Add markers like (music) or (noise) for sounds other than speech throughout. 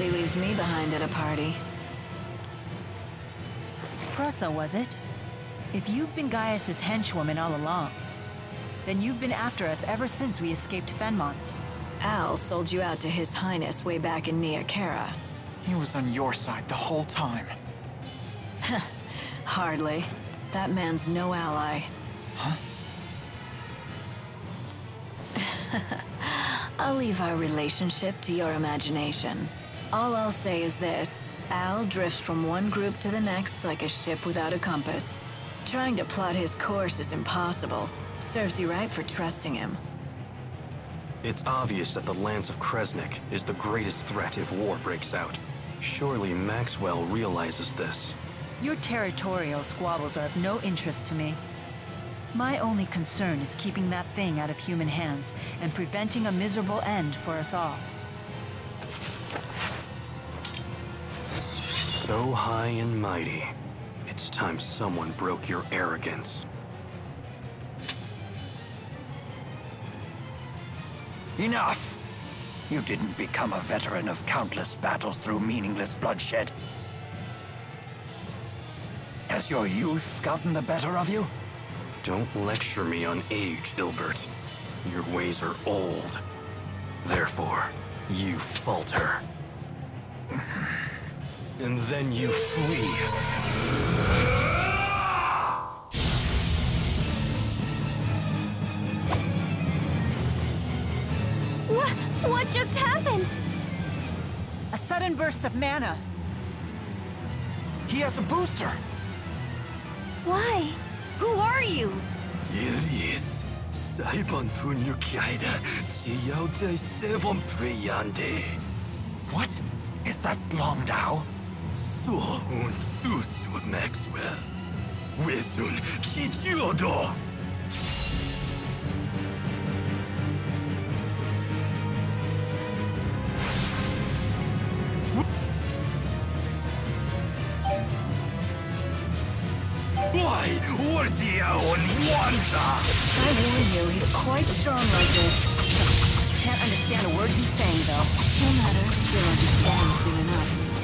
leaves me behind at a party. Presa, was it? If you've been Gaius's henchwoman all along, then you've been after us ever since we escaped Fennmont. Al sold you out to His Highness way back in Nia Khera. He was on your side the whole time. (laughs) Hardly. That man's no ally. Huh? (laughs) I'll leave our relationship to your imagination. All I'll say is this. Al drifts from one group to the next like a ship without a compass. Trying to plot his course is impossible. Serves you right for trusting him. It's obvious that the Lance of Kresnik is the greatest threat if war breaks out. Surely Maxwell realizes this. Your territorial squabbles are of no interest to me. My only concern is keeping that thing out of human hands and preventing a miserable end for us all. So high and mighty. It's time someone broke your arrogance. Enough! You didn't become a veteran of countless battles through meaningless bloodshed. Has your youth gotten the better of you? Don't lecture me on age, Ilbert. Your ways are old. Therefore, you falter. And then you flee. What? What just happened? A sudden burst of mana. He has a booster! Why? Who are you? Ilis, Saibon Punyukaida, Tiyaude Sevon Priyande. What? Is that Long Dao? So un susu Maxwell. Wizun Kichiodo. Why, Ordia on Wanza? I warn you, he's quite strong like this. Can't understand a word he's saying, though. No matter, you'll understand soon enough.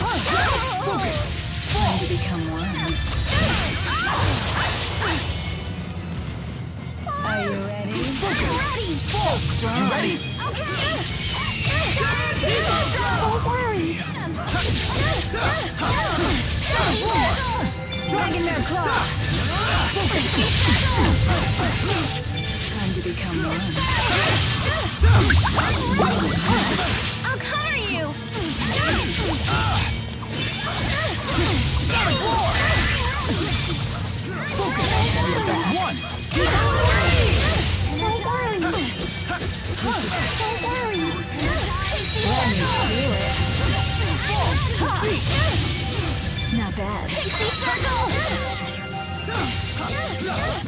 Time to become one. Are you ready? You ready? Don't worry. Dragonmare Claw! Time to become one.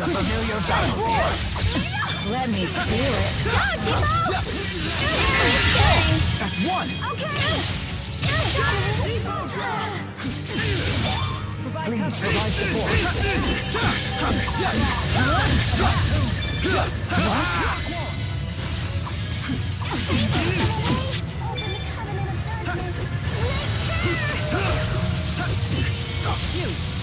The familiar battlefield. Let me feel it. That's one! Okay! Please provide support.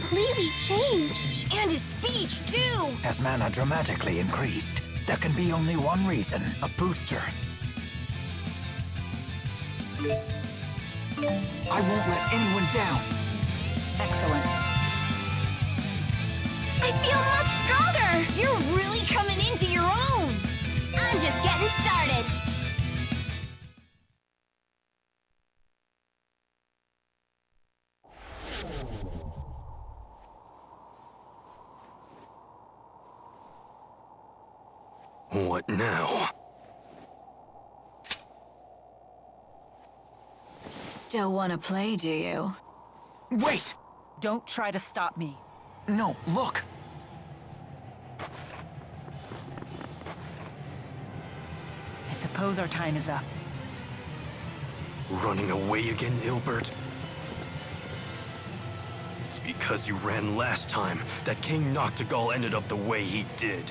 completely changed. And his speech, too. As mana dramatically increased, there can be only one reason, a booster. I won't let anyone down. Excellent. I feel much stronger. What now? Still want to play, do you? Wait! Don't try to stop me. No, look! I suppose our time is up. Running away again, Ilbert? It's because you ran last time that King Nachtigal ended up the way he did.